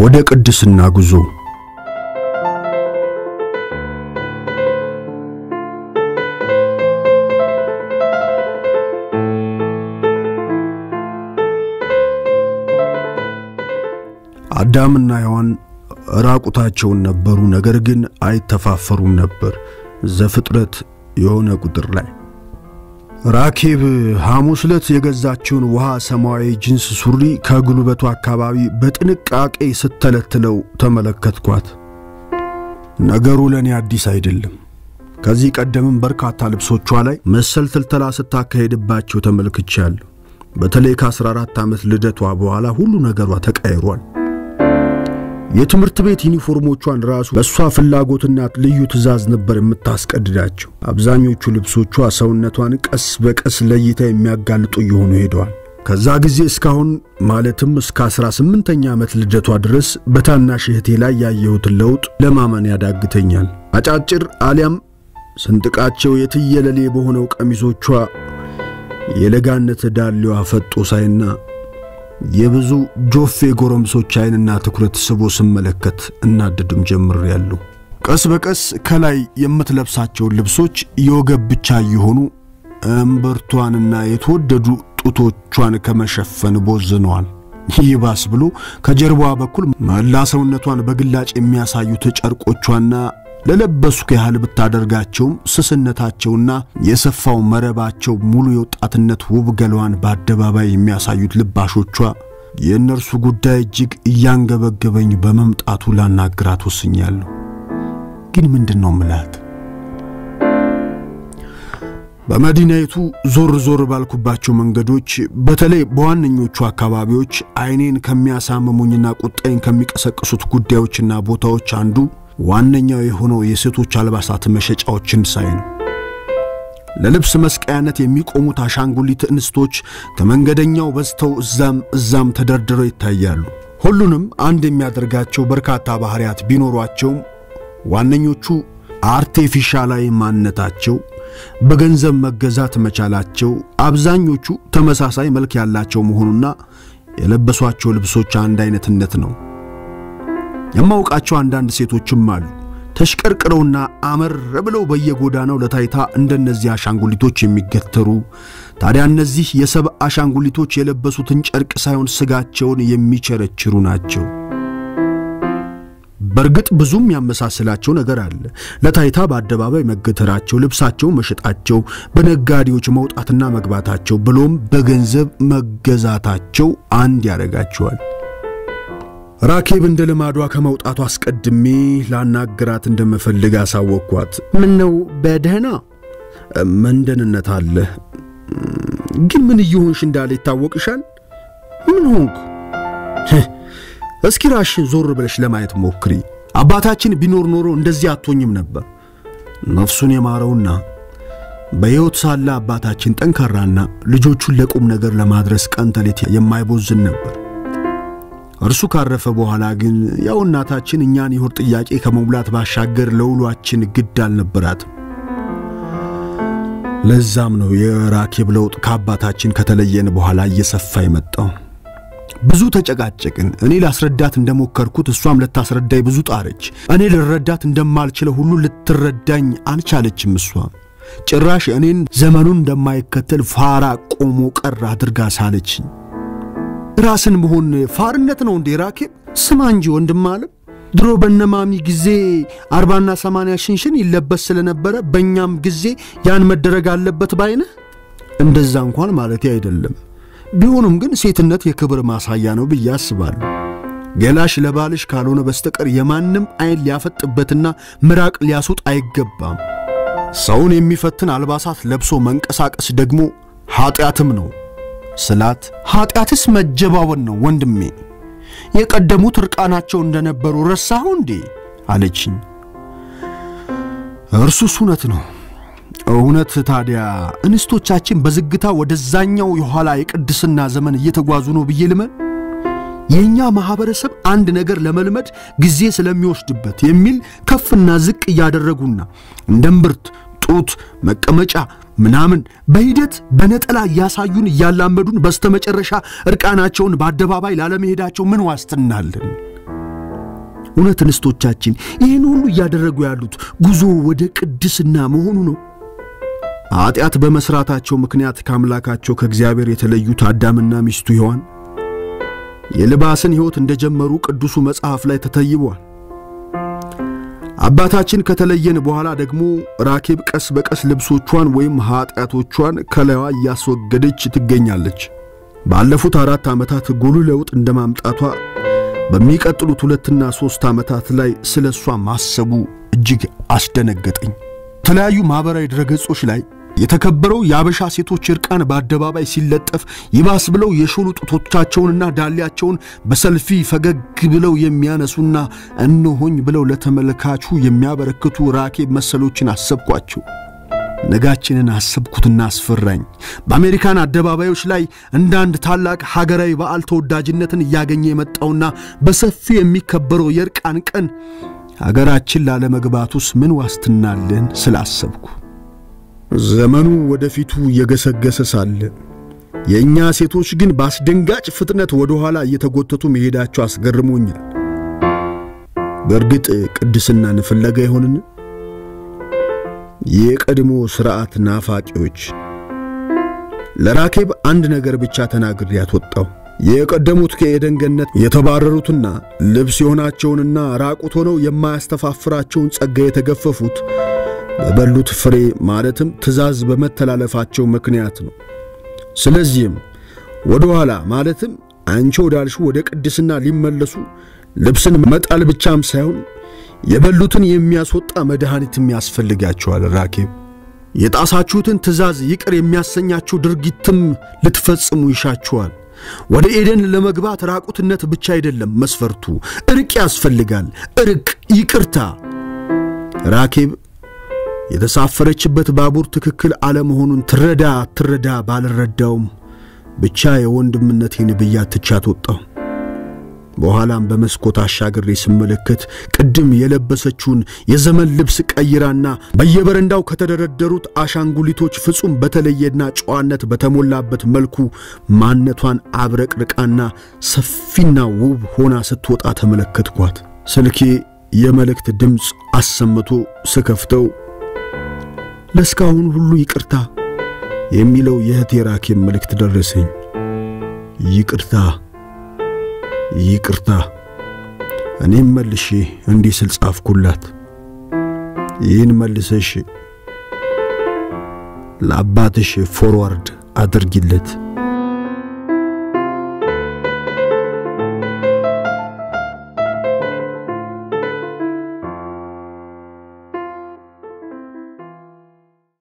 ወደ ቅድስና ጉዞ አዳምና ሔዋን ራቁታቸውን ነበሩ፣ ነገር ግን አይተፋፈሩም ነበር። ዘፍጥረት የሆነ ቁጥር ላይ ራኬብ ሐሙስ ዕለት የገዛችውን ውሃ ሰማያዊ ጂንስ ሱሪ ከጉልበቱ አካባቢ በጥንቃቄ ስትተለትለው ተመለከትኳት። ነገሩ ለእኔ አዲስ አይደለም። ከዚህ ቀደምም በርካታ ልብሶቿ ላይ መሰል ትልተላ ስታካሄድባቸው ተመልክቻለሁ። በተለይ ከ14 ዓመት ልደቷ በኋላ ሁሉ ነገሯ ተቀይሯል። የትምህርት ቤት ዩኒፎርሞቿን ራሱ በእሷ ፍላጎትና ልዩ ትዕዛዝ ነበር የምታስቀድዳቸው። አብዛኞቹ ልብሶቿ ሰውነቷን ቀስ በቀስ ለይታ የሚያጋልጡ እየሆኑ ሄደዋል። ከዛ ጊዜ እስካሁን ማለትም እስከ 18ኛ ዓመት ልደቷ ድረስ በታናሽ እህቴ ላይ ያየሁትን ለውጥ ለማመን ያዳግተኛል። አጫጭር አሊያም ስንጥቃቸው የትየለሌ በሆነው ቀሚሶቿ የለጋነት ዳሌዋ ፈጦ ሳይና የብዙ ጆፌ ጎረምሶች ዓይንና ትኩረት ስቦ ስመለከት እናድድም ጀምሬያለሁ። ቀስ በቀስ ከላይ የምትለብሳቸውን ልብሶች የወገብ ብቻ እየሆኑ እምብርቷንና የተወደዱ ጡቶቿን ከመሸፈን ቦዝነዋል። ይባስ ብሎ ከጀርባዋ በኩል መላ ሰውነቷን በግላጭ የሚያሳዩት ጨርቆቿና ለለበሱ ያህል ብታደርጋቸውም ስስነታቸውና የሰፋው መረባቸው ሙሉ የወጣትነት ውብ ገላዋን በአደባባይ የሚያሳዩት ልባሾቿ የእነርሱ ጉዳይ እጅግ እያንገበገበኝ በመምጣቱ ላናግራት ወስኛለሁ። ግን ምንድን ነው ምላት? በመዲናይቱ ዞር ዞር ባልኩባቸው መንገዶች በተለይ በዋነኞቹ አካባቢዎች ዓይኔን ከሚያሳምሙኝና ቁጣይን ከሚቀሰቅሱት ጉዳዮችና ቦታዎች አንዱ ዋነኛው የሆነው የሴቶች አልባሳት መሸጫዎችን ሳይ ነው። ለልብስ መስቀያነት የሚቆሙት አሻንጉሊት እንስቶች ከመንገደኛው በዝተው እዛም እዛም ተደርድረው ይታያሉ። ሁሉንም አንድ የሚያደርጋቸው በርካታ ባህሪያት ቢኖሯቸውም ዋነኞቹ አርቴፊሻላዊ ማንነታቸው፣ በገንዘብ መገዛት መቻላቸው፣ አብዛኞቹ ተመሳሳይ መልክ ያላቸው መሆኑና የለበሷቸው ልብሶች አንድ አይነትነት ነው። የማውቃቸው አንዳንድ ሴቶችም አሉ ተሽቀርቅረውና አመር ብለው በየጎዳናው ለታይታ እንደነዚህ አሻንጉሊቶች የሚገተሩ። ታዲያ እነዚህ የሰብ አሻንጉሊቶች የለበሱትን ጨርቅ ሳይሆን ስጋቸውን የሚቸረችሩ ናቸው። በእርግጥ ብዙም ያመሳስላቸው ነገር አለ። ለታይታ በአደባባይ መገተራቸው፣ ልብሳቸው መሸጣቸው፣ በነጋዴዎች መውጣትና መግባታቸው ብሎም በገንዘብ መገዛታቸው አንድ ያደርጋቸዋል። ራኬብ እንደ ልማዷ ከመውጣቱ አስቀድሜ ላናግራት እንደምፈልግ አሳወቅኳት። ምን ነው በደህና መንደንነት አለ፣ ግን ምን እየሆንሽ እንዳለ ይታወቅሻል። ምን ሆንኩ? እስኪ ራሽን ዞር ብለሽ ለማየት ሞክሪ። አባታችን ቢኖር ኖሮ እንደዚህ አትሆኝም ነበር። ነፍሱን የማረውና በሕይወት ሳለ አባታችን ጠንካራና ልጆቹን ለቁም ነገር ለማድረስ ቀን ተሌት የማይቦዝን ነበር። እርሱ ካረፈ በኋላ ግን ያው እናታችን እኛን የሆድ ጥያቄ ከመሙላት ባሻገር ለውሏችን ግድ አልነበራትም። ለዛም ነው የራኬብ ለውጥ ከአባታችን ከተለየን በኋላ እየሰፋ የመጣው። ብዙ ተጨቃጨቅን። እኔ ላስረዳት እንደሞከርኩት እሷም ልታስረዳኝ ብዙ ጣረች። እኔ ልረዳት እንደማልችለው ሁሉ ልትረዳኝ አልቻለችም። እሷ ጭራሽ እኔን ዘመኑን እንደማይከተል ፋራ ቆሞ ቀር አድርጋ ሳለችኝ። ራስን መሆን ፋርነት ነው እንዴ ራኬብ? ስማ እንጂ ወንድም አለም ድሮ በነማሚ ጊዜ አርባና ሰማንያ ሽንሽን ይለበስ ስለነበረ በእኛም ጊዜ ያን መደረግ አለበት ባይነህ? እንደዛ እንኳን ማለቴ አይደለም። ቢሆንም ግን ሴትነት የክብር ማሳያ ነው ብዬ አስባለሁ። ገላሽ ለባልሽ ካልሆነ በስተቀር የማንም አይን ሊያፈጥበትና ምራቅ ሊያስውጥ አይገባም። ሰውን የሚፈትን አልባሳት ለብሶ መንቀሳቀስ ደግሞ ኀጢአትም ነው ስላት ኀጢአትስ መጀባወን ነው ወንድሜ። የቀደሙት እርቃናቸው እንደነበሩ ረሳኸው እንዴ አለችኝ። እርሱስ እውነት ነው። እውነት ታዲያ እንስቶቻችን በዝግታ ወደዛኛው የኋላ የቅድስና ዘመን እየተጓዙ ነው ብዬ ልመን? የእኛ ማኅበረሰብ አንድ ነገር ለመልመድ ጊዜ ስለሚወስድበት የሚል ከፍና ዝቅ እያደረጉና እንደ እምብርት፣ ጡት፣ መቀመጫ ምናምን በሂደት በነጠላ እያሳዩን እያላመዱን በስተመጨረሻ እርቃናቸውን በአደባባይ ላለመሄዳቸው ምን ዋስትና አለን? እውነት እንስቶቻችን ይህን ሁሉ እያደረጉ ያሉት ጉዞ ወደ ቅድስና መሆኑ ነው? ኃጢአት በመሥራታቸው ምክንያት ከአምላካቸው ከእግዚአብሔር የተለዩት አዳምና ሚስቱ ሔዋን የልባስን ሕይወት እንደጀመሩ ቅዱሱ መጽሐፍ ላይ ተተይቧል። አባታችን ከተለየን በኋላ ደግሞ ራኬብ ቀስ በቀስ ልብሶቿን ወይም ኃጢአቶቿን ከላይዋ እያስወገደች ትገኛለች። ባለፉት አራት ዓመታት ጉልህ ለውጥ እንደማምጣቷ በሚቀጥሉት ሁለትና ሦስት ዓመታት ላይ ስለ እሷ ማሰቡ እጅግ አስደነገጠኝ። የተለያዩ ማኅበራዊ ድረገጾች ላይ የተከበረው የአበሻ ሴቶች እርቃን በአደባባይ ሲለጠፍ ይባስ ብለው የሾሉ ጡቶቻቸውንና ዳሌያቸውን በሰልፊ ፈገግ ብለው የሚያነሱና እነሆኝ ብለው ለተመልካቹ የሚያበረክቱ ራኬብ መሰሎችን አሰብኳቸው። ነጋችንን አሰብኩትና አስፈራኝ። በአሜሪካን አደባባዮች ላይ እንደ አንድ ታላቅ ሀገራዊ በዓል ተወዳጅነትን እያገኘ የመጣውና በሰፊው የሚከበረው የእርቃን ቀን ሀገራችን ላለመግባቱስ ምን ዋስትና አለን ስላሰብኩ ዘመኑ ወደፊቱ እየገሰገሰ ሳለ የእኛ ሴቶች ግን በአስደንጋጭ ፍጥነት ወደ ኋላ እየተጎተቱ መሄዳቸው አስገርሞኛል። በእርግጥ ቅድስናን ፍለጋ ይሆንን? የቀድሞ ሥርዓት ናፋቂዎች ለራኬብ አንድ ነገር ብቻ ተናግሬ ያትወጣው የቀደሙት ከኤደን ገነት የተባረሩትና ልብስ የሆናቸውንና ራቁት ሆነው የማያስተፋፍራቸውን ጸጋ የተገፈፉት በበሉት ፍሬ ማለትም ትእዛዝ በመተላለፋቸው ምክንያት ነው። ስለዚህም ወደ ኋላ ማለትም አንቺ ወዳልሽው ወደ ቅድስና ሊመለሱ ልብስን መጣል ብቻም ሳይሆን የበሉትን የሚያስወጣ መድኃኒትም ያስፈልጋቸዋል። ራኬብ የጣሳችሁትን ትእዛዝ ይቅር የሚያሰኛችሁ ድርጊትም ልትፈጽሙ ይሻችኋል። ወደ ኤደን ለመግባት ራቁትነት ብቻ አይደለም መስፈርቱ፣ እርቅ ያስፈልጋል። እርቅ፣ ይቅርታ። ራኬብ የተሳፈረችበት ባቡር ትክክል አለመሆኑን ትረዳ ትረዳ ባልረዳውም ብቻ የወንድምነቴን ብያት ትቻት ወጣሁ። በኋላም በመስኮት አሻግሬ ስመለከት ቅድም የለበሰችውን የዘመን ልብስ ቀይራና በየበረንዳው ከተደረደሩት አሻንጉሊቶች ፍጹም በተለየና ጨዋነት በተሞላበት መልኩ ማንነቷን አብረቅርቃና ሰፊና ውብ ሆና ስትወጣ ተመለከትኳት። ስልኬ የመልእክት ድምፅ አሰምቶ ስከፍተው ለእስካሁን ሁሉ ይቅርታ የሚለው የእህቴ ራኬብ መልእክት ደረሰኝ። ይቅርታ ይቅርታ። እኔም መልሼ እንዲህ ስል ጻፍኩላት፣ ይህን መልሰሽ ለአባትሽ forward አድርጊለት።